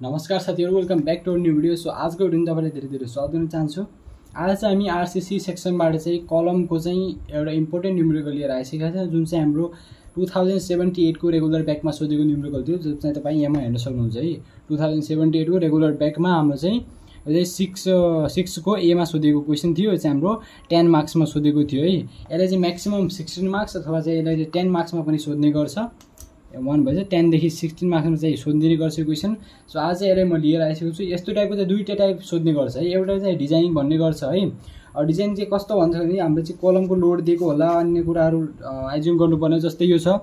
नमस्कार साथीहरू welcome back to new video so आजको भिडियो तपाईँलाई धेरै धेरै स्वागत दिन चाहन्छु। आज चाहिँ हामी आरसिसी सेक्सनबाट चाहिँ कलमको चाहिँ एउटा इम्पोर्टेन्ट न्युमेरिकल लिएर आइसकेका छ जुन चाहिँ हाम्रो टु थाउजन्ड सेभेन्टी एटको रेगुलर ब्याकमा सोधेको न्युमेरिकल थियो जो चाहिँ तपाईँ यहाँमा हेर्न सक्नुहुन्छ है। टु थाउजन्ड सेभेन्टी एटको रेगुलर ब्याकमा हाम्रो चाहिँ चाहिँ सिक्स सिक्सको एमा सोधेको क्वेसन थियो चाहिँ हाम्रो टेन मार्क्समा सोधेको थियो है। यसलाई चाहिँ म्याक्सिमम् सिक्सटिन मार्क्स अथवा चाहिँ यसलाई टेन मार्क्समा पनि सोध्ने गर्छ। वान भएछ टेनदेखि सिक्सटिन मार्क्समा चाहिँ सोधिदिने गर्छ क्वेसन सो आज चाहिँ यसलाई म लिएर आइसकेको छु। यस्तो टाइपको चाहिँ दुईवटा टाइप सोध्ने गर्छ है। एउटा चाहिँ डिजाइनिङ भन्ने गर्छ है। डिजाइन चाहिँ कस्तो भन्छ भने हाम्रो चाहिँ कलमको लोड दिएको होला अन्य कुराहरू एज्युम गर्नुपर्ने जस्तै यो छ।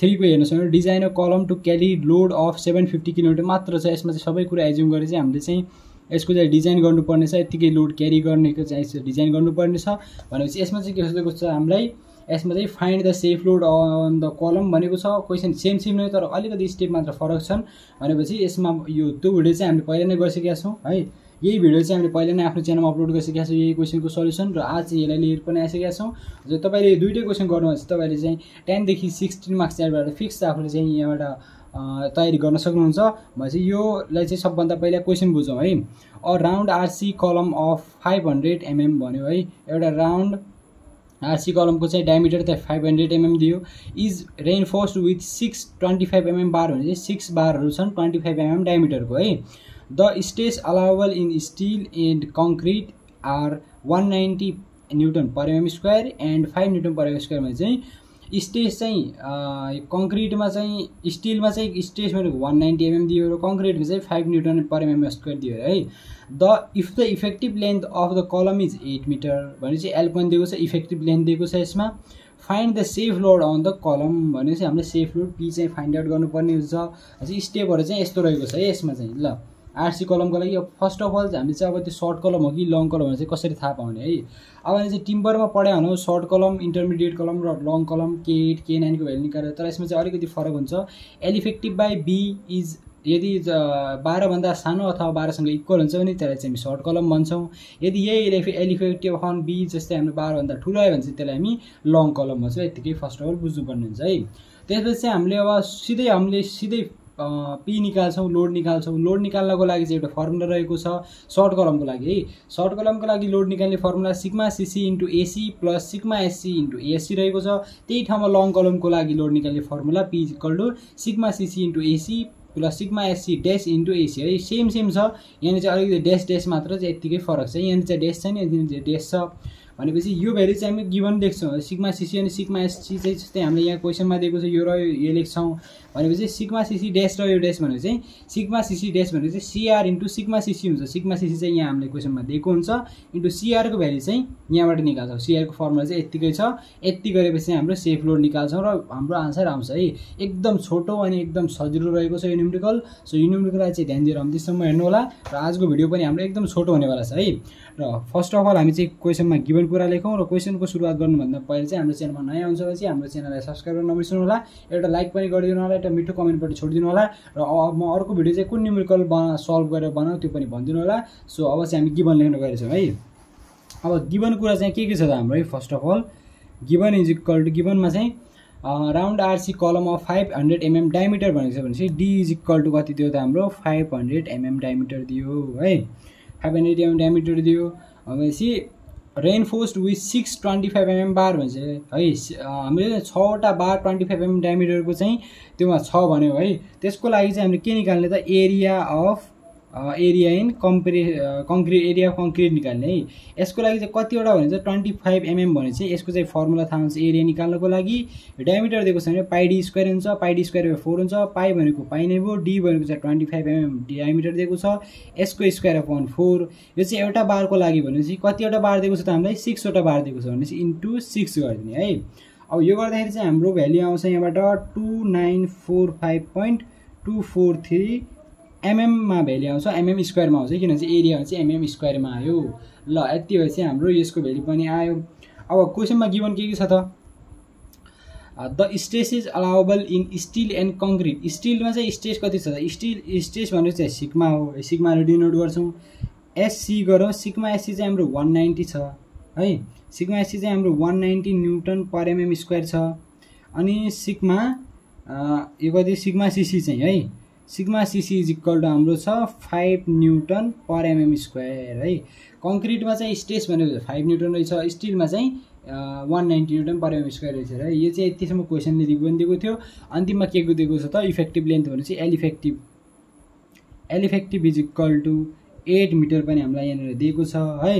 थ्रीको हेर्नुहोस् भने design of column to carry load of seven fifty kilometre मात्र छ। यसमा चाहिँ सबै कुरा एज्युम गरेर चाहिँ हामीले चाहिँ यसको चाहिँ डिजाइन गर्नुपर्ने छ। यत्तिकै लोड क्यारी गर्नेको चाहिँ डिजाइन गर्नुपर्ने छ। भनेपछि यसमा चाहिँ के सोधेको छ हामीलाई यसमा चाहिँ find the safe load on the column भनेको छ। क्वेसन सेम सेम नै तर अलिकति स्टेप मात्र फरक छन्। भनेपछि यसमा यो त्यो भिडियो चाहिँ हामीले पहिला नै गरिसकेका छौँ है। यही भिडियो चाहिँ हामीले पहिला नै आफ्नो च्यानलमा अपलोड गरिसकेका छौँ यही क्वेसनको सल्युसन र आज चाहिँ यसलाई लिएर पनि आइसकेका छौँ। र तपाईँले दुइटै क्वेसन चाहिँ तपाईँले चाहिँ टेनदेखि सिक्सटिन मार्क्स त्यहाँबाट फिक्स आफूले चाहिँ यहाँबाट तयारी गर्न सक्नुहुन्छ। भनेपछि योलाई चाहिँ सबभन्दा पहिला क्वेसन बुझौँ है। A round RC column of five hundred mm भन्यो है। एउटा राउन्ड आरसी कलमको चाहिँ डायमिटर त फाइभ हन्ड्रेड एमएम दियो। Is reinforced with six twenty five mm bar भने चाहिँ सिक्स बारहरू छन् ट्वेन्टी फाइभ एमएम डायमिटरको है? The stress allowable in steel and concrete are one ninety newton per mm square and five newton per mm स्क्वायरमा चाहिँ stage चाहिँ कङ्क्रिटमा चाहिँ स्टिलमा चाहिँ स्टेज भनेको वान नाइन्टी एमएम दियो र कङ्क्रिटमा चाहिँ five newton per mm square दियो है। The if the effective length of the column is eight metre भने चाहिँ एल पनि दिएको छ इफेक्टिभ लेन्थ दिएको छ यसमा। Find the safe load on the column भने चाहिँ हामीले सेफ लोड पी चाहिँ फाइन्ड आउट गर्नुपर्ने हुन्छ। स्टेपहरू चाहिँ यस्तो रहेको छ है यसमा चाहिँ ल। आरसी कलमको लागि फर्स्ट अफ अल हामीले चाहिँ अब त्यो सर्ट कलम हो कि लङ कलम चाहिँ कसरी थाहा पाउने है? अब अहिले चाहिँ टिम्बरमा पढायो भने सर्ट कलम इन्टरमिडिएट कलम र लङ कलम के एट के नाइनको भ्यालु निकालेर तर यसमा चाहिँ अलिकति फरक हुन्छ। एलिफेक्टिभ बाई बी इज यदि बाह्रभन्दा सानो अथवा बाह्रसँग इक्वल हुन्छ भने त्यसलाई चाहिँ हामी सर्ट कलम भन्छौँ। यदि यही एलिफे एलिफेक्टिभ अन बी जस्तै हाम्रो बाह्रभन्दा ठुलो आयो भने चाहिँ त्यसलाई हामी लङ कलम भन्छौँ। यत्तिकै फर्स्ट अफ अल बुझ्नुपर्ने हुन्छ है। त्यसपछि चाहिँ हामीले अब सिधै हामीले सिधै पी निकाल्छौँ लोड निकाल्छौँ। लोड निकाल्नको लागि चाहिँ एउटा फर्मुला रहेको छ सर्ट कलमको लागि है। सर्ट कलमको लागि लोड निकाल्ने formula sigma CC into AC plus sigma SC into AC रहेको छ। त्यही ठाउँमा लङ कलमको लागि लोड निकाल्ने formula P to sigma CC into AC plus sigma SC days into AC है। सेम सेम छ। यहाँनिर चाहिँ अलिकति डेस डेस मात्र चाहिँ यत्तिकै फरक छ। यहाँनिर चाहिँ डेस छैन यहाँनिर चाहिँ छ। भनेपछि यो भ्यालु चाहिँ हामी गिभन देख्छौँ। सिक्मा सिसी अनि सिक्मा एससी चाहिँ जस्तै हामीले यहाँ क्वेसनमा दिएको छ यो र यो लेख्छौँ। भनेपछि सिक्मा सिसी डेस र यो डेस भनेको चाहिँ सिक्मा सिसी डेस भनेको चाहिँ C R into sigma C C हुन्छ। सिक्मा सिसी चाहिँ यहाँ हामीले क्वेसनमा दिएको हुन्छ। इन्टु सिआरको भ्यालु चाहिँ यहाँबाट निकाल्छौँ। सिआरको फर्मुला चाहिँ यत्तिकै छ। यति गरेपछि हाम्रो सेफ लोड निकाल्छौँ र हाम्रो आन्सर आउँछ है। एकदम छोटो अनि एकदम सजिलो रहेको छ यो न्युमेरिकल। सो यो न्युमेरिकललाई चाहिँ ध्यान दिएर अन्तिमसम्म हेर्नु होला र आजको भिडियो पनि हाम्रो एकदम छोटो हुनेवाला छ है। र फर्स्ट अफ अल हामी चाहिँ क्वेसनमा गिभन कुरा लेखौँ र क्वेसनको सुरुवात गर्नुभन्दा पहिला चाहिँ हाम्रो च्यानलमा नयाँ हुन्छ भने चाहिँ हाम्रो च्यानललाई सब्सक्राइब गर्न नबिर्सनु होला एउटा लाइक पनि गरिदिनु होला एउटा मिठो कमेन्टपट्टि छोडिदिनु होला। र म अर्को भिडियो चाहिँ कुन न्युमेरिकल बना सल्भ गरेर बनाऊ त्यो पनि भनिदिनु होला। सो अब चाहिँ हामी गिभन लेख्न गएछौँ है। अब गिभन कुरा चाहिँ के के छ त हाम्रो है? First of all given is equal to गिभनमा चाहिँ round RC column of five hundred mm diameter भनेको छ भनेपछि डी इज इक्वल टु कति दियो त हाम्रो? फाइभ हन्ड्रेड एमएम डायमिटर दियो है। फाइभ हन्ड्रेड एमएम डायमिटर दियो। भनेपछि reinforced with six twenty five mm bar भन्छ। है हामीले छवटा बार ट्वेन्टी फाइभ एमएम डायमिटरको चाहिँ त्योमा छ भन्यो है। त्यसको लागि चाहिँ हामीले के निकाल्ने त? एरिया अफ एरिया इन कम्प्रे कङ्क्रिट एरिया अफ कङ्क्रिट निकाल्ने है। यसको लागि चाहिँ कतिवटा भने चाहिँ ट्वेन्टी फाइभ एमएम भने चाहिँ यसको चाहिँ फर्मुला थाहा हुन्छ। एरिया निकाल्नको लागि डायमिटर दिएको छ भने पाइडी स्क्वायर हुन्छ pi D square by four हुन्छ पाई भनेको पाइ नै भयो डी भनेको चाहिँ ट्वेन्टी फाइभ एमएम डायमिटर दिएको छ यसको स्क्वायर अफ वान फोर यो चाहिँ एउटा बारको लागि भनेपछि कतिवटा बार दिएको छ त हामीलाई? सिक्सवटा बार दिएको छ भनेपछि इन्टु सिक्स गरिदिने है। अब यो गर्दाखेरि चाहिँ हाम्रो भ्याल्यु आउँछ यहाँबाट two nine four five point two four three एमएममा value आउँछ एमएम स्क्वायरमा आउँछ किनभने चाहिँ एरिया चाहिँ एमएम स्क्वायरमा आयो। ल यति भएपछि हाम्रो यसको भ्याल्यु पनि आयो। अब क्वेसनमा गिभन के के छ त? The stress is allowable in steel and concrete. स्टिलमा चाहिँ स्टेज कति छ स्टिल स्टेज भनेको चाहिँ सिक्मा हो। सिक्माहरू डिनोट गर्छौँ। एससी गरौँ। सिक्मा एससी चाहिँ हाम्रो वान नाइन्टी छ है? सिक्मा एससी चाहिँ हाम्रो one ninety newton per mm square छ। अनि सिक्मा यो कति? सिक्मा सिसी चाहिँ है? Sigma CC is equal to हाम्रो छ five newton per mm square है। कङ्क्रिटमा चाहिँ स्टेज भनेको फाइभ न्युटन रहेछ। स्टिलमा चाहिँ one ninety newton per mm square रहेछ है यो चाहिँ यतिसम्म क्वेसनले दिएको पनि दिएको थियो। अन्तिममा के को दिएको छ त? इफेक्टिभ लेन्थ भनेपछि L effective L is equal to eight metre पनि हामीलाई यहाँनिर दिएको छ है।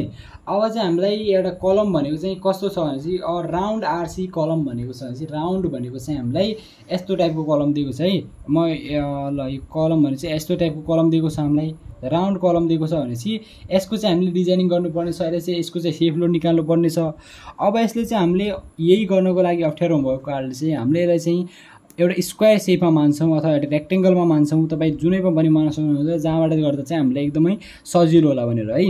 अब चाहिँ हामीलाई एउटा कलम भनेको चाहिँ कस्तो छ भनेपछि राउन्ड आरसी कलम भनेको छ भनेपछि राउन्ड भनेको चाहिँ हामीलाई यस्तो टाइपको कलम दिएको छ है। म ल यो कलम भने चाहिँ यस्तो टाइपको कलम दिएको छ हामीलाई राउन्ड कलम दिएको छ भनेपछि यसको चाहिँ हामीले डिजाइनिङ गर्नुपर्ने छ अहिले चाहिँ यसको चाहिँ सेफ लोड निकाल्नु पर्ने छ अब यसले चाहिँ हामीले यही गर्नको लागि अप्ठ्यारो भएको कारणले चाहिँ हामीले यसलाई चाहिँ एउटा स्क्वायर सेपमा मान्छौँ अथवा एउटा रेक्टेङ्गलमा मान्छौँ तपाईँ जुनैमा पनि मान्न सक्नुहुन्छ जहाँबाट गर्दा चाहिँ हामीलाई एकदमै सजिलो होला भनेर है?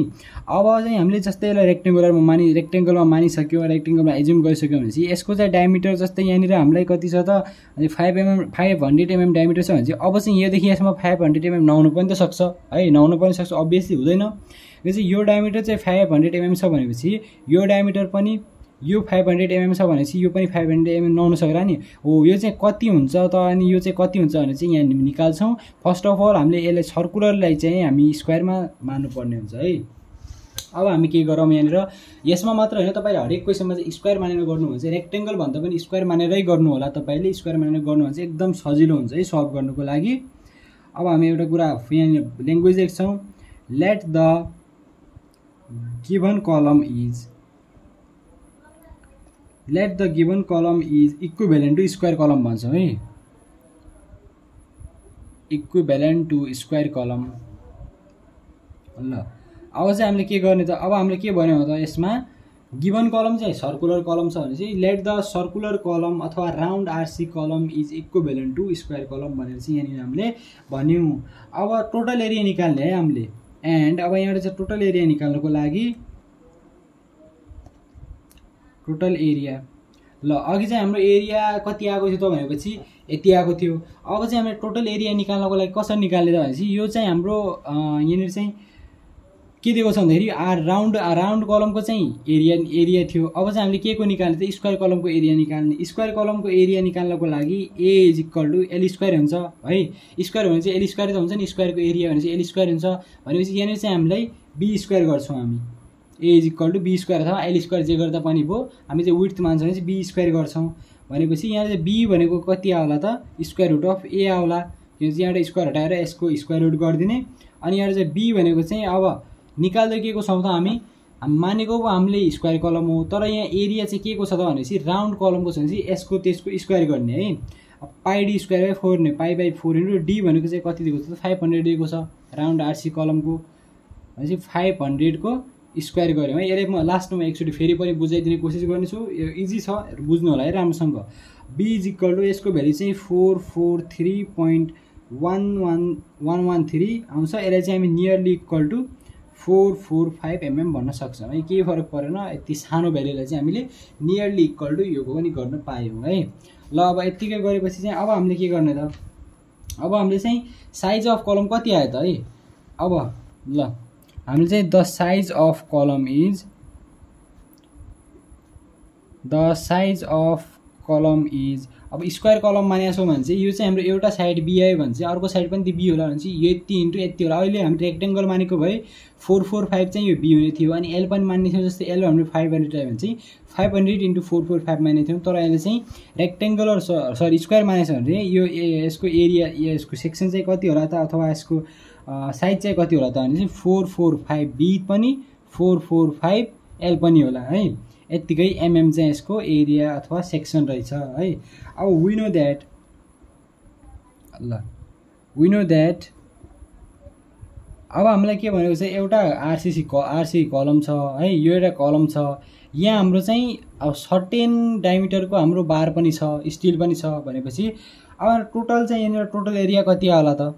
अब चाहिँ हामीले जस्तै यसलाई रेक्टेङ्गुलरमा मानि रेक्टेङ्गलमा मानिसक्यो रेक्टेङ्गलमा एज्युम गरिसक्यो भनेपछि यसको चाहिँ डायमिटर जस्तै यहाँनिर हामीलाई कति छ त five mm five hundred mm diameter छ भने चाहिँ अब चाहिँ योदेखि यसमा फाइभ हन्ड्रेड एमएम नहुनु पनि त सक्छ है? नहुनु पनि सक्छ अभियसली हुँदैन। यो चाहिँ यो डायमिटर चाहिँ फाइभ हन्ड्रेड एमएम छ भनेपछि यो डायमिटर पनि यो फाइभ हन्ड्रेड एमएम छ भनेपछि यो पनि फाइभ हन्ड्रेड एमएम नहुनु सक्ला नि हो यो चाहिँ कति हुन्छ त अनि यो चाहिँ कति हुन्छ भने चाहिँ यहाँ निकाल्छौँ। फर्स्ट अफ अल हामीले यसलाई सर्कुलरलाई चाहिँ हामी स्क्वायरमा मान्नुपर्ने हुन्छ है। अब हामी के गरौँ यहाँनिर? यसमा मात्र होइन तपाईँ हरेक क्वेसनमा चाहिँ स्क्वायर मानेर गर्नु भने चाहिँ रेक्टेङ्गल भन्दा पनि स्क्वायर मानेरै गर्नु होला तपाईँले। स्क्वायर मानेर गर्नु भने चाहिँ एकदम सजिलो हुन्छ है सल्भ गर्नुको लागि। अब हामी एउटा कुरा यहाँनिर ल्याङ्ग्वेज लेख्छौँ let the given column is let the given column is equivalent to square column भन्छौँ है। इक्विभेलेन्ट टु स्क्वायर कलम ल अब चाहिँ हामीले के गर्ने त? अब हामीले के भन्यो त यसमा गिभन कलम चाहिँ सर्कुलर कलम छ भने चाहिँ लेट द सर्कुलर कलम अथवा round RC column is equivalent to square column भनेर चाहिँ यहाँनिर हामीले भन्यौँ। अब टोटल एरिया निकाल्ने है हामीले। एन्ड अब यहाँबाट चाहिँ टोटल एरिया निकाल्नुको लागि टोटल एरिया। ल अघि चाहिँ हाम्रो एरिया कति आएको थियो त भनेपछि यति आएको थियो। अब चाहिँ हामीले टोटल एरिया निकाल्नको लागि कसरी निकाल्ने त भनेपछि यो चाहिँ हाम्रो यहाँनिर चाहिँ के दिएको छ भन्दाखेरि आर राउन्ड राउन्ड कलमको चाहिँ एरिया एरिया थियो। अब चाहिँ हामीले के को निकाल्ने त स्क्वायर कलमको एरिया निकाल्ने। स्क्वायर कलमको एरिया निकाल्नको लागि A is equal to L square हुन्छ है? स्क्वायर भने चाहिँ एल स्क्वायर त हुन्छ नि स्क्वायरको एरिया भने चाहिँ एल स्क्वायर हुन्छ। भनेपछि यहाँनिर चाहिँ हामीलाई बी स्क्वायर गर्छौँ हामी। A is equal to B square अथवा एल स्क्वायर जे गर्दा पनि भयो हामी चाहिँ विथ मान्छौँ भने चाहिँ बी स्क्वायर गर्छौँ। भनेपछि यहाँ चाहिँ बी भनेको कति आउला त? स्क्वायर रुट अफ ए आउला। यो चाहिँ यहाँबाट स्क्वायर हटाएर यसको स्क्वायर रुट गरिदिने। अनि यहाँ चाहिँ बी भनेको चाहिँ अब निकाल्दै के को छौँ त हामी? मानेको पो हामीले स्क्वायर कलम हो। तर यहाँ एरिया चाहिँ के को छ त भनेपछि राउन्ड कलमको छ भनेपछि यसको त्यसको स्क्वायर गर्ने है। Pi D square by four हुने pi by four into D भनेको चाहिँ कति दिएको छ फाइभ हन्ड्रेड दिएको छ। राउन्ड आरसी कलमको भनेपछि फाइभ हन्ड्रेडको स्क्वायर गऱ्यौँ है। यसले म लास्टमा एकचोटि फेरि पनि बुझाइदिने कोसिस गर्नेछु। यो इजी छ बुझ्नु होला है राम्रोसँग। बी इज इक्वल टु यसको भ्याल्यु चाहिँ four four three point one one one one three आउँछ। यसलाई चाहिँ हामी nearly equal to four four five mm भन्न सक्छौँ है। केही फरक परेन। यति सानो भ्याल्युलाई चाहिँ हामीले नियरली इक्वल टु यो पनि गर्न पायौँ है। ल अब यत्तिकै गरेपछि चाहिँ अब हामीले के गर्ने त? अब हामीले चाहिँ साइज अफ कलम कति आयो त है? अब ल। हामीले चाहिँ the size of column is the size of column is अब स्क्वायर कलम मानेको छौँ भने चाहिँ यो चाहिँ हाम्रो एउटा साइड बी आयो भने चाहिँ अर्को साइड पनि बी होला भने चाहिँ यति इन्टु यति होला। अहिले हामीले रेक्टेङ्गल मानेको भए फोर फोर फाइभ चाहिँ यो बी हुने थियो अनि एल पनि मान्ने थियो जस्तै एल हाम्रो फाइभ हन्ड्रेड आयो भने चाहिँ five hundred into four four five मान्ने थियौँ तर अहिले चाहिँ रेक्टेङ्गल सरी स्क्वायर मानेको छ भने चाहिँ यो यसको एरिया यसको सेक्सन चाहिँ कति होला त अथवा यसको साइज चाहिँ कति होला त भने चाहिँ फोर फोर फाइभ बी पनि फोर फोर फाइभ एल पनि होला है। यत्तिकै एमएम चाहिँ यसको एरिया अथवा सेक्सन रहेछ है। अब विनो द्याट ल विनो द्याट अब हामीलाई के भनेको चाहिँ एउटा आरसिसी क आरसी कलम छ है यो एउटा कलम छ। यहाँ हाम्रो चाहिँ अब सर्टेन डायमिटरको हाम्रो बार पनि छ स्टिल पनि छ भनेपछि अब टोटल चाहिँ यहाँनिर टोटल एरिया कति होला त?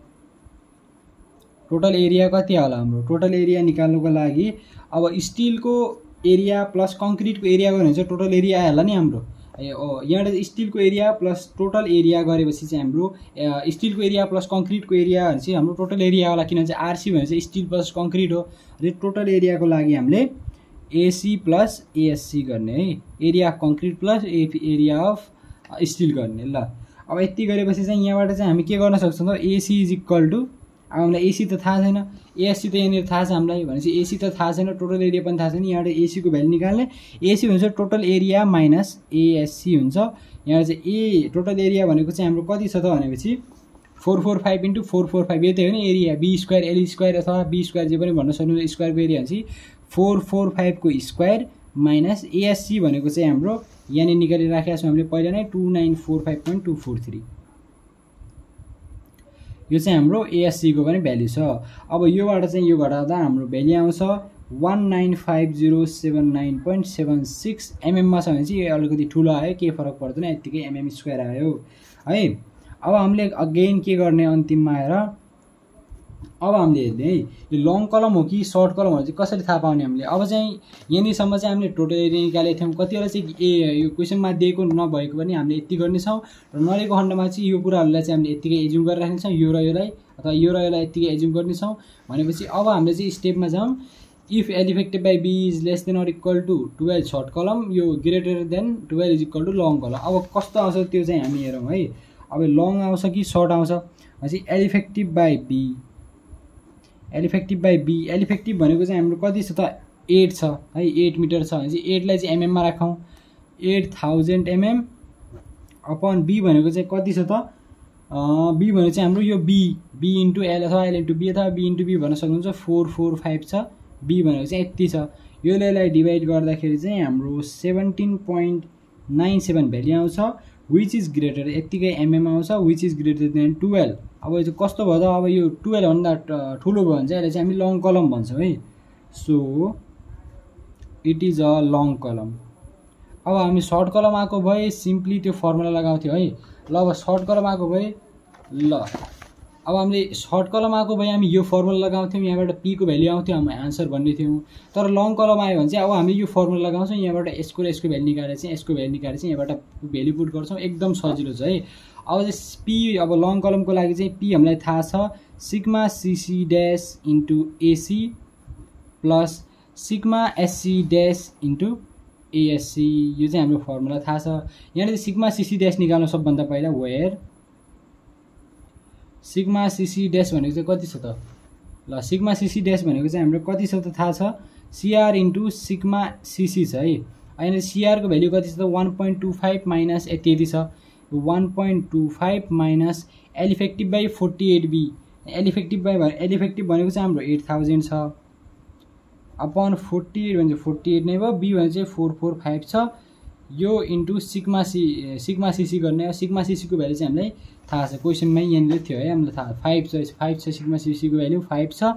टोटल एरिया कति होला हाम्रो? टोटल एरिया निकाल्नुको लागि अब स्टिलको एरिया प्लस कङ्क्रिटको एरिया गऱ्यो भने चाहिँ टोटल एरिया आइहाल्ला नि हाम्रो। यहाँबाट स्टिलको एरिया प्लस टोटल एरिया गरेपछि चाहिँ हाम्रो स्टिलको एरिया प्लस कङ्क्रिटको एरिया भने चाहिँ हाम्रो टोटल एरिया होला किनभने चाहिँ आरसी भने चाहिँ स्टिल प्लस कङ्क्रिट हो। र टोटल एरियाको लागि हामीले एसी प्लस एएससी गर्ने है। Area of concrete plus A area of steel गर्ने ल। अब यति गरेपछि चाहिँ यहाँबाट चाहिँ हामी के गर्न सक्छौँ त? एसी इज इक्वल टु हामीलाई एसी त थाहा छैन। एएससी त यहाँनिर थाहा छ हामीलाई भनेपछि एसी त थाहा छैन टोटल एरिया पनि थाहा छैन। यहाँबाट एसीको भ्यालु निकाल्ने। एसी हुन्छ टोटल एरिया माइनस एएससी हुन्छ। यहाँ चाहिँ ए टोटल एरिया भनेको चाहिँ हाम्रो कति छ त भनेपछि four four five into four four five. यतै हो नि area B square L square अथवा बी स्क्वायर जे पनि भन्न सक्नु स्क्वायरको एरिया भनेपछि फोर फोर फाइभको स्क्वायर माइनस एएससी भनेको चाहिँ हाम्रो यहाँनिर निकालिराखेका छौँ हामीले। पहिला नै two nine four five point two four three यो चाहिँ हाम्रो एएससीको पनि भ्याल्यु छ। अब योबाट चाहिँ यो घटाउँदा हाम्रो भ्याल्यु आउँछ one nine five zero seven nine point seven six एमएममा छ भने चाहिँ यो अलिकति ठुलो आयो केही फरक पर्दैन यत्तिकै एमएम स्क्वायर आयो है। अब हामीले अगेन के गर्ने अन्तिममा आएर अब हामीले हेर्ने है यो लङ कलम हो कि सर्ट कलम हो चाहिँ कसरी थाहा पाउने हामीले? अब चाहिँ यहाँनिरसम्म चाहिँ हामीले टोटल एरिया निकालेको थियौँ कतिवटा चाहिँ ए यो क्वेसनमा दिएको नभएको पनि हामीले यति गर्नेछौँ। र नरहेको खण्डमा चाहिँ यो कुराहरूलाई चाहिँ हामीले यत्तिकै एज्युम गरेर राख्नेछौँ यो र योलाई अथवा यो र योलाई यत्तिकै एज्युम गर्नेछौँ। भनेपछि अब हामीले चाहिँ स्टेपमा जाउँ if L effected by B is less than or equal to twelve short column यो greater than twelve is equal to long column अब कस्तो आउँछ त्यो चाहिँ हामी हेरौँ है। अब लङ आउँछ कि सर्ट आउँछ? भनेपछि L effective by B L effective by B. L effective भनेको चाहिँ हाम्रो कति छ त? एट छ है एट मिटर छ। भने चाहिँ एटलाई चाहिँ एमएममा राखौँ eight thousand mm upon B भनेको चाहिँ कति छ त? बी भनेको चाहिँ हाम्रो यो बी। बी इन्टु एल अथवा एल इन्टु बी अथवा बी इन्टु बी भन्न सक्नुहुन्छ फोर फोर फाइभ छ। बी भनेको चाहिँ यति छ। यसलाई डिभाइड गर्दाखेरि चाहिँ हाम्रो seventeen point nine seven value आउँछ। विच इज ग्रेटर यत्तिकै एमएम आउँछ which is greater than twelve अब यो कस्तो भयो त? अब यो टुवेल्भभन्दा ठुलो भयो भने चाहिँ यसलाई चाहिँ हामी लङ कलम भन्छौँ है। So it is a long column अब हामी सर्ट कलम आएको भए सिम्पली त्यो फर्मुला लगाउँथ्यो है। ल अब सर्ट कलम आएको भए ल। अब हामीले सर्ट कलम आएको भए हामी यो फर्मुला लगाउँथ्यौँ यहाँबाट पीको भ्याल्यु आउँथ्यो हामी आन्सर भन्ने थियौँ तर लङ कलम आयो भने चाहिँ अब हामी यो फर्मुला लगाउँछौँ यहाँबाट यसको र यसको भ्याल्यु निकालेर चाहिँ यसको भ्याल्यु निकालेर चाहिँ यहाँबाट भ्याल्यु पुट गर्छौँ। एकदम सजिलो छ है। अब चाहिँ पी अब लङ कलमको लागि चाहिँ पी हामीलाई थाहा छ sigma CC dash into AC plus sigma SC dash into ASC यो चाहिँ हाम्रो फर्मुला थाहा छ। यहाँनिर सिग्मा सिसी ड्यास निकाल्नु सबभन्दा पहिला वेयर सिग्मा सिसी ड्यास भनेको चाहिँ कति छ त? ल सिग्मा सिसी ड्यास भनेको चाहिँ हाम्रो कति छ त थाहा छ? सिआर इन्टु सिग्मा सिसी छ है। अहिले सिआरको भ्याल्यु कति छ त? One point two five minus यति यति छ। One point two five minus L effective by forty eight B. L effective by L effective भनेको चाहिँ हाम्रो एट थाउजन्ड छ। अपन फोर्टी एट भने फोर्टी एट नै भयो। बी भने चाहिँ फोर फोर फाइभ छ। यो into sigma C sigma CC गर्ने सिग्मा सिसीको भ्याल्यु चाहिँ हामीलाई थाहा छ। क्वेसनमै यहाँनिर थियो है। हामीलाई थाहा फाइभ छ फाइभ छ सिग्मा सिसीको भ्याल्यु फाइभ छ।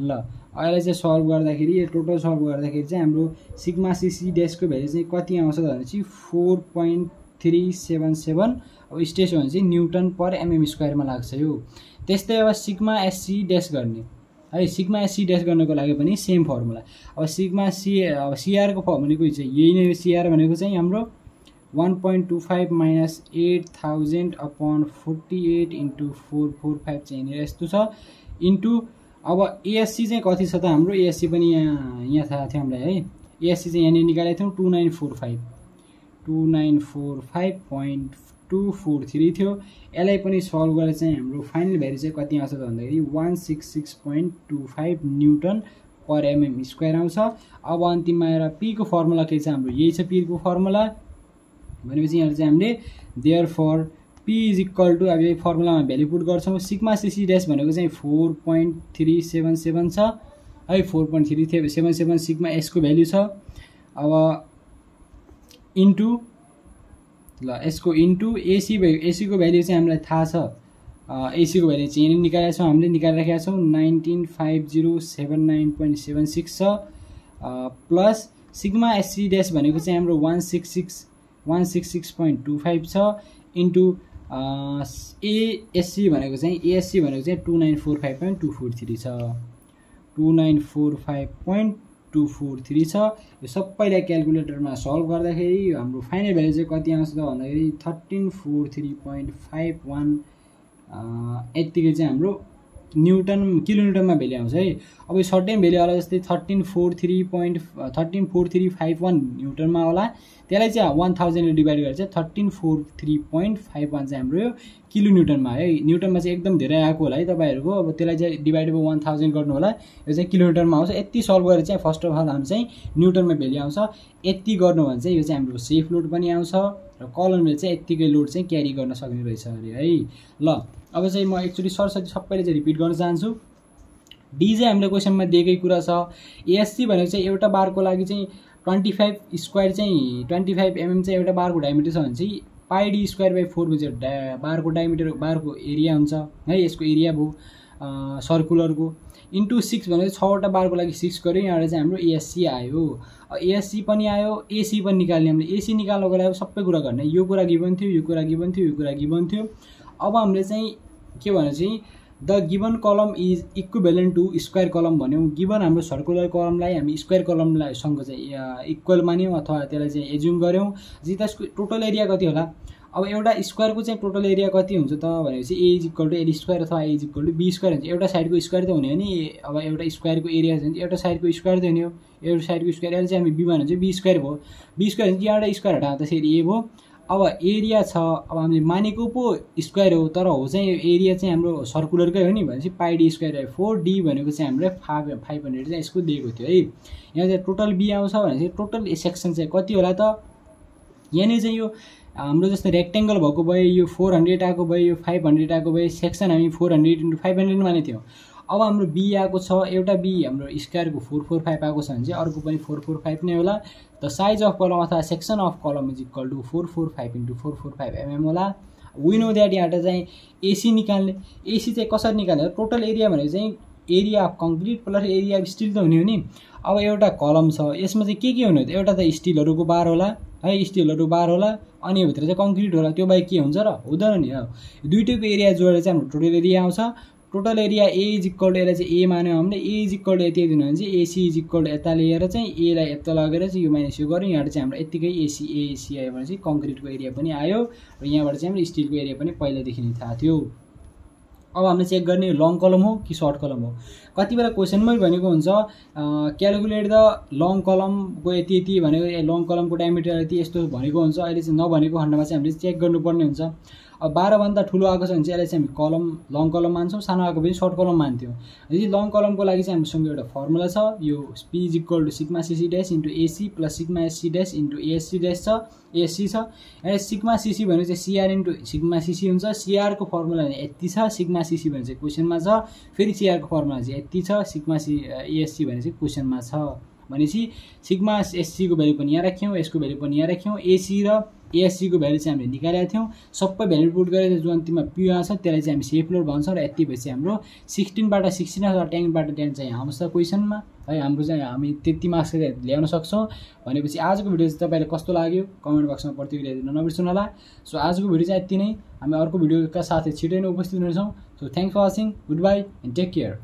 ल अहिले चाहिँ सल्भ गर्दाखेरि यो टोटल सल्भ गर्दाखेरि चाहिँ हाम्रो सिग्मा सिसी डेसको भ्याल्यु चाहिँ कति आउँछ भनेपछि four point three seven seven अब स्टेज भने चाहिँ न्युटन पर एमएम स्क्वायरमा लाग्छ यो। त्यस्तै अब सिग्मा एससी ड्यास गर्ने। है। सिग्मा एससी ड्यास गर्नको लागि पनि सेम फर्मुला अब सिग्मा सी अब सिआरको फर्म भनेको चाहिँ यही नै सिआर भनेको चाहिँ हाम्रो one point two five minus eight thousand upon forty eight into four four five चाहिँ यहाँनिर यस्तो छ। इन्टु अब एएससी चाहिँ कति छ त हाम्रो? एएससी पनि यहाँ यहाँ थाहा थियो हामीलाई है। एएससी चाहिँ यहाँनिर निकालेको थियौँ two nine four five two nine four five point two four three थियो। यसलाई पनि सल्भ गरेर चाहिँ हाम्रो फाइनल भ्याल्यु चाहिँ कति आउँछ भन्दाखेरि one six six point two five newton per mm square आउँछ। अब अन्तिममा आएर पीको फर्मुला के छ? हाम्रो यही छ पीको फर्मुला। भनेपछि यहाँ चाहिँ हामीले there for P is equal to अब यही फर्मुलामा भ्याल्यु पुट गर्छौँ। सिक्मा सिसी ड्यास भनेको चाहिँ four point three seven seven छ। है four point three seven seven sigma एसको value छ। अब इन्टु ल यसको इन्टु एसी भयो एसीको भ्याल्यु चाहिँ हामीलाई थाहा छ। एसीको भ्याल्यु चाहिँ यहाँनिर निकालेका छौँ हामीले निकालिराखेका छौँ nineteen five zero seven nine point seven six छ। प्लस सिग्मा एससी ड्यास भनेको चाहिँ हाम्रो one six six one six six point two five छ। इन्टु एएससी भनेको चाहिँ एएससी भनेको चाहिँ two nine four five point two four three छ। Two nine four five point two four three छ। यो सबैलाई क्यालकुलेटरमा सल्भ गर्दाखेरि हाम्रो फाइनल भ्याल्यु चाहिँ कति आउँछ त भन्दाखेरि thirteen four three point five one यत्तिकै चाहिँ हाम्रो न्युटन किलोमिटरमा भेल्यु आउँछ है। अब यो सर्ट भेल्यु होला जस्तै thirteen four three point thirteen four three five one न्युटनमा होला। त्यसलाई चाहिँ वान थाउजन्डले डिभाइड गरेर चाहिँ thirteen four three point five one चाहिँ हाम्रो यो किलो न्युटनमा है। न्युटनमा चाहिँ एकदम धेरै आएको होला है तपाईँहरूको। अब त्यसलाई चाहिँ डिभाइड बाई वान थाउजन्ड गर्नु होला। यो चाहिँ किलोमिटरमा आउँछ। यति सल्भ गरेर चाहिँ फर्स्ट अफ अल हाम्रो चाहिँ न्युटनमा भेल्यु आउँछ। यति गर्नु भने चाहिँ यो चाहिँ हाम्रो सेफ लोड पनि आउँछ। र कलमले चाहिँ यत्तिकै लोड चाहिँ क्यारी गर्न सक्ने रहेछ अरे है। ल। अब चाहिँ म एकचोटि सरस्वती सबैले चाहिँ रिपिट गर्न चाहन्छु। डी चाहिँ हामीले क्वेसनमा दिएकै कुरा छ। एएससी भनेको चाहिँ एउटा बारको लागि चाहिँ ट्वेन्टी फाइभ स्क्वायर चाहिँ ट्वेन्टी फाइभ एमएम चाहिँ एउटा बारको डायमिटर छ भने चाहिँ पाइडी स्क्वायर बाई फोर चाहिँ डा बारको डायमिटर बारको एरिया हुन्छ है? यसको एरिया भयो सर्कुलरको इन्टु सिक्स भनेर छवटा बारको लागि सिक्स गऱ्यो। यहाँबाट चाहिँ हाम्रो एएससी आयो। एएससी पनि आयो एसी पनि निकाल्ने हामीले। एसी निकाल्नको लागि सबै कुरा गर्ने। यो कुरा गिभन थियो यो कुरा गिभन थियो यो कुरा गिभन थियो। अब हामीले चाहिँ के भने चाहिँ the given column is equivalent to square column भन्यौँ। गिभन हाम्रो सर्कुलर कलमलाई हामी स्क्वायर कलमलाई सँग चाहिँ इक्वल मान्यौँ अथवा त्यसलाई चाहिँ एज्युम गऱ्यौँ। चाहिँ त्यसको टोटल एरिया कति होला? अब एउटा स्क्वायरको चाहिँ टोटल एरिया कति हुन्छ त भनेपछि A is equal to L square अथवा A is equal to B square हुन्छ। एउटा साइडको स्क्वायर त हुने हो नि। अब एउटा स्क्वायरको एरिया भने एउटा साइडको स्क्वायर त हुने हो। एउटा साइडको स्क्वायर एल चाहिँ हामी बी भने चाहिँ बी स्क्वायर भयो बी स्क्वायर चाहिँ एउटा स्क्वायर हटाउँदाखेरि ए भयो। अब एरिया छ अब हामीले मानेको पो स्क्वायर हो तर हो चाहिँ एरिया चाहिँ हाम्रो सर्कुलरकै हो नि भनेपछि पाइडी स्क्वायर फोर डी भनेको चाहिँ हाम्रो फाइभ फाइभ हन्ड्रेड चाहिँ यसको दिएको थियो है। यहाँ चाहिँ टोटल बी आउँछ भने चाहिँ टोटल सेक्सन चाहिँ कति होला त? यहाँनिर चाहिँ यो हाम्रो जस्तो रेक्टेङ्गल भएको भए यो फोर हन्ड्रेड आएको भए यो फाइभ हन्ड्रेड आएको भए सेक्सन हामी four hundred into five hundred मानेको थियौँ। अब हाम्रो बी आएको छ एउटा बी हाम्रो स्क्वायरको फोर फोर फाइभ आएको छ भने चाहिँ अर्को पनि फोर फोर फाइभ नै होला। द साइज अफ कलम अथवा section of column is equal to four four five into four four five mm होला। विनो द्याट यहाँबाट चाहिँ एसी निकाल्ने एसी चाहिँ कसरी निकाल्ने? टोटल एरिया भनेको चाहिँ area of concrete plus area of steel त हुने हो नि। अब एउटा कलम छ यसमा चाहिँ के के हुने त? एउटा त स्टिलहरूको बार होला है स्टिलहरू बार होला अनि भित्र चाहिँ कङ्क्रिट होला। त्यो बाहेक के हुन्छ र? हुँदैन नि दुइटैको एरिया जोडेर चाहिँ हाम्रो टोटल एरिया आउँछ। Total area A is equal यसलाई चाहिँ ए मान्यो हामीले ए इज इक्वल यति दिनु भने चाहिँ एसी इज इक्वल यता लिएर चाहिँ एलाई यता लगेर चाहिँ यो माइनस यो गऱ्यो। यहाँबाट चाहिँ हाम्रो यत्तिकै एसी एसी आयो भने चाहिँ कङ्क्रिटको एरिया पनि आयो र यहाँबाट चाहिँ हाम्रो स्टिलको एरिया पनि पहिलादेखि नै थाहा थियो। अब हामीले चेक गर्ने लङ कलम हो कि सर्ट कलम हो? कति बेला क्वेसनमै भनेको हुन्छ क्यालकुलेट द लङ कलमको यति यति भनेको लङ कलमको डायमिटर यति यस्तो भनेको हुन्छ। अहिले चाहिँ नभनेको खण्डमा चाहिँ हामीले चेक गर्नुपर्ने हुन्छ। अब बाह्रभन्दा ठुलो आएको छ भने चाहिँ यसलाई चाहिँ हामी कलम लङ कलम मान्छौँ। सानो आएको पनि सर्ट कलम मान्थ्यौँ। यदि लङ कलमको लागि चाहिँ हामीसँग एउटा फर्मुला छ यो P is equal to sigma CC dash into AC plus sigma SC dash into ASC dash छ एससी छ। यहाँ सिक्मा सिसी भने चाहिँ सिआर इन्टु सिक्मा सिसी हुन्छ। सिआरको फर्मुला भने यति छ सिक्मा सिसी भने चाहिँ क्वेसनमा छ। फेरि सिआरको फर्मुला चाहिँ यति छ सिक्मा सी एएससी भने चाहिँ क्वेसनमा छ। भनेपछि सिक्मा एससीको भ्यालु पनि यहाँ राख्यौँ यसको भ्यालु पनि यहाँ राख्यौँ। एसी र एएससीको भ्यालु चाहिँ हामीले निकालेका थियौँ। सबै भ्यालु पुट गरेर जो अन्तिममा पिओ आउँछ त्यसलाई चाहिँ हामी सेफ लोड भन्छौँ र यति भएपछि हाम्रो सिक्सटिनबाट सिक्सटिन अथवा टेनबाट टेन चाहिँ आउँछ क्वेसनमा है हाम्रो चाहिँ हामी त्यति मार्क्स ल्याउन सक्छौँ। भनेपछि आजको भिडियो चाहिँ तपाईँले कस्तो लाग्यो? कमेन्ट बक्समा प्रतिक्रिया दिन नबिर्सनु होला। सो आजको भिडियो चाहिँ यति नै। हामी अर्को भिडियोका साथै छिटै नै उपस्थित हुनेछौँ। So thank for watching good bye and take care